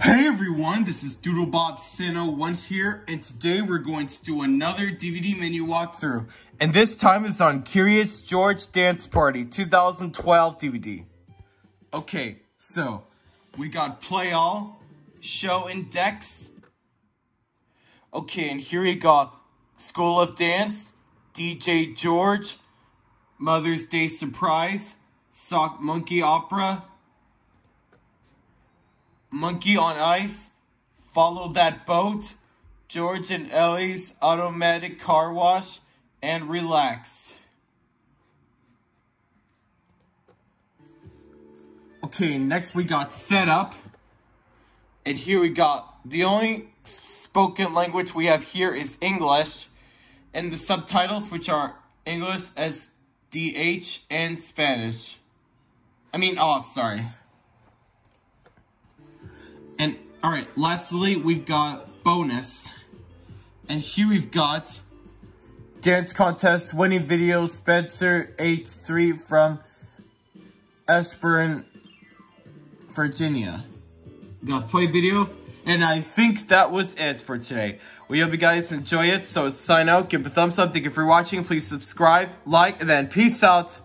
Hey everyone, this is DoodleBobSand01 here, and today we're going to do another DVD menu walkthrough. And this time is on Curious George Dance Party 2012 DVD. Okay, so we got Play All, Show Index. Okay, and here we got School of Dance, DJ George, Mother's Day Surprise, Sock Monkey Opera, Monkey on Ice, Follow That Boat, George and Allie's Automatic Car Wash, and Relax. Okay, next we got Setup. And here we got, the only spoken language we have here is English. And the subtitles, which are English as DH and Spanish. I mean, off, sorry. And all right, lastly, we've got bonus. And here we've got dance contest winning video Spencer H3 from Ashburn, Virginia. Got play video. And I think that was it for today. We hope you guys enjoy it. So sign out, give a thumbs up. Thank you for watching. Please subscribe, like, and then peace out.